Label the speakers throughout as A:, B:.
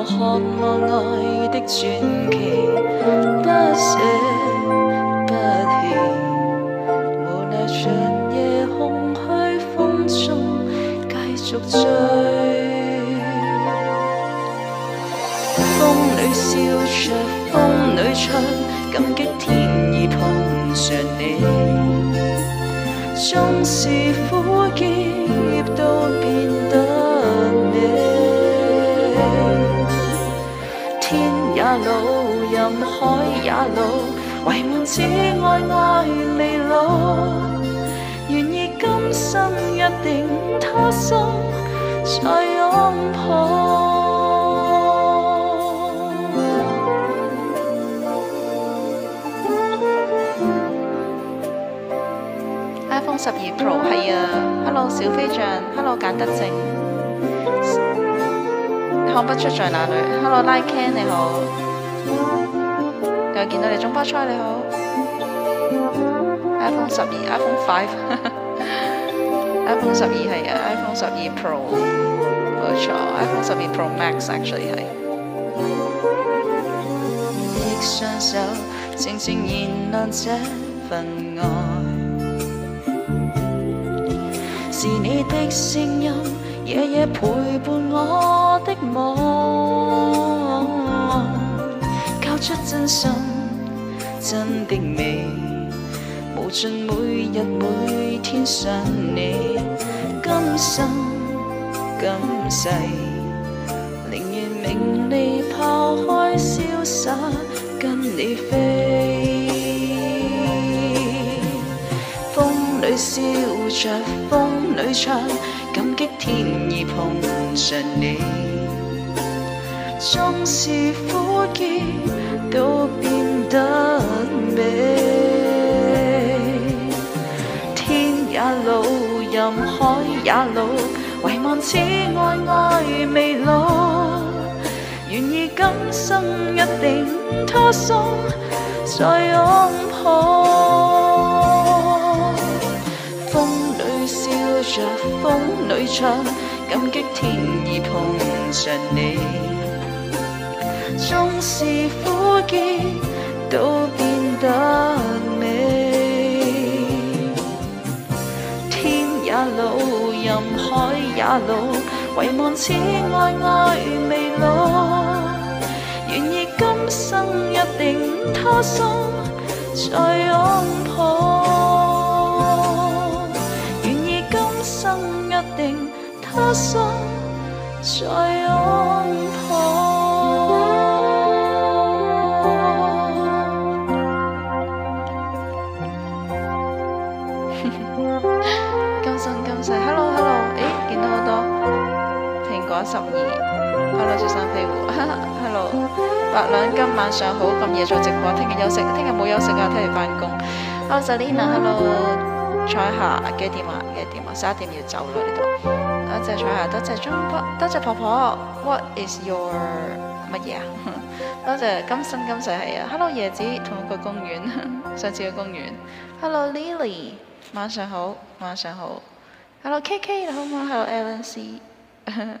A: 我渴望爱的传奇，不舍不弃，无奈长夜空虚，风中继续追。风里笑着，风里唱，感激天意碰着你，纵是苦涩都变。老人海也老唯望此爱爱未老愿意今生约定他生再拥抱
B: iphone 十二 pro 系啊 hello 小飞象 hello 简德正看不出在哪里 hello 拉 k e n 你好又见到你，中巴菜你好。iPhone 十二，iPhone five，iPhone 十二系啊，iPhone 十二 Pro，冇错，iPhone 十二 Pro Max，Actually，系。你
A: 的的手，份是音，夜夜陪伴我每天想你，今生今世，宁愿名利抛开，潇洒跟你飞。风里笑着，风里唱，感激天意碰着你，纵是苦涩，都变得美。任海也老，唯望此爱爱未老。愿意今生一定他心再拥抱。风里笑着，风里唱，感激天意碰着你，纵是苦涩都变得。唯望此爱爱未老，愿意今生约定他生再拥抱，愿意今生约定他生再
B: 拥。十二，Hello 小山飞狐，Hello，白兩今晚上好咁夜做直播，听日休息，听日冇休息啊，听日翻工。h e l l o Selina，Hello 彩霞嘅电话嘅电话，十一点要走啦呢度，多谢彩霞，多谢中 u 多谢婆婆，What is your 乜嘢啊？多谢今生今世系啊，Hello 椰子，同我个公园，上次嘅公园，Hello Lily，晚上好，晚上好，Hello KK 你好好 h e l l o Alan
A: C。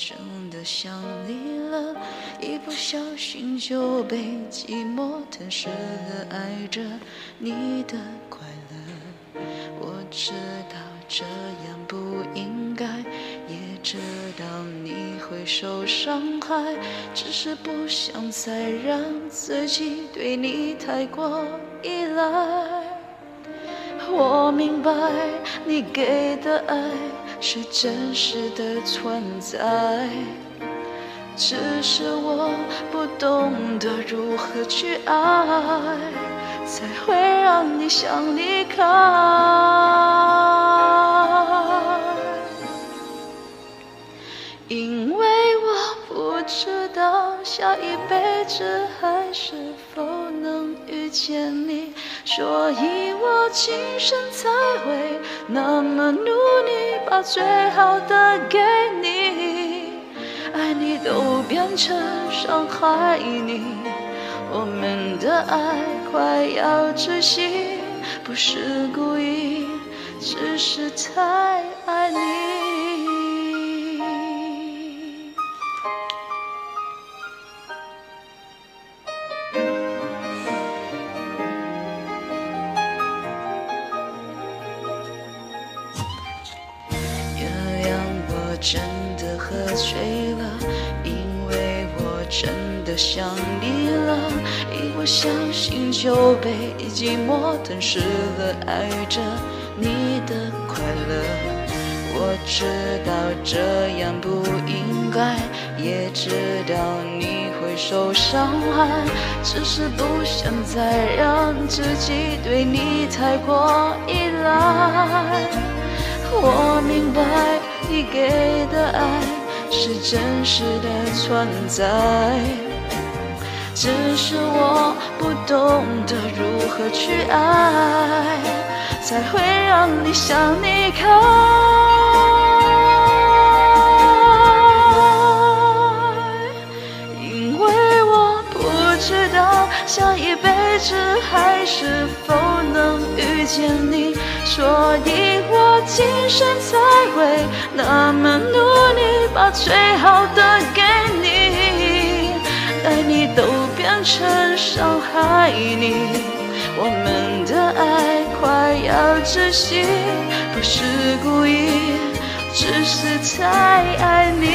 A: 真的想你了，一不小心就被寂寞吞噬了，爱着你的快乐。我知道这样不应该，也知道你会受伤害，只是不想再让自己对你太过依赖。我明白你给的爱。是真实的存在，只是我不懂得如何去爱，才会让你想离开。知道下一辈子还是否能遇见你，所以我今生才会那么努力，把最好的给你。爱你都变成伤害你，我们的爱快要窒息，不是故意，只是太爱你。真的喝醉了，因为我真的想你了，一不小心就被寂寞吞噬了，爱着你的快乐。我知道这样不应该，也知道你会受伤害，只是不想再让自己对你太过依赖。我明白。你给的爱是真实的存在，只是我不懂得如何去爱，才会让你想离开。因为我不知道下一辈子还是否能遇见你，所以。谁才会那么努力把最好的给你？爱你都变成伤害你，我们的爱快要窒息，不是故意，只是太爱你。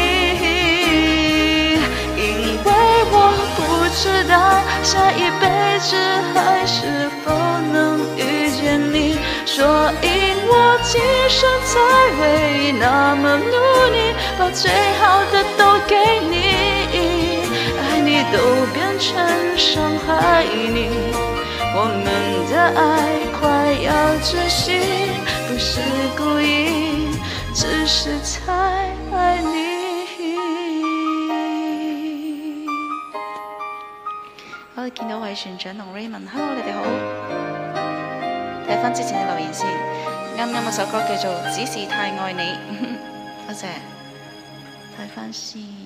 A: 因为我不知道下一辈子还是否能遇见你。所以，我今生才会那么努力，把最好的都给你。爱你都变成伤害你，我们的爱快要窒息。不是故意，只是太爱你。
B: 我见到韦船长同 Raymond，Hello，你哋好。翻之前嘅留言先，啱啱嗰首歌叫做《只是太爱你》，多谢。睇翻先。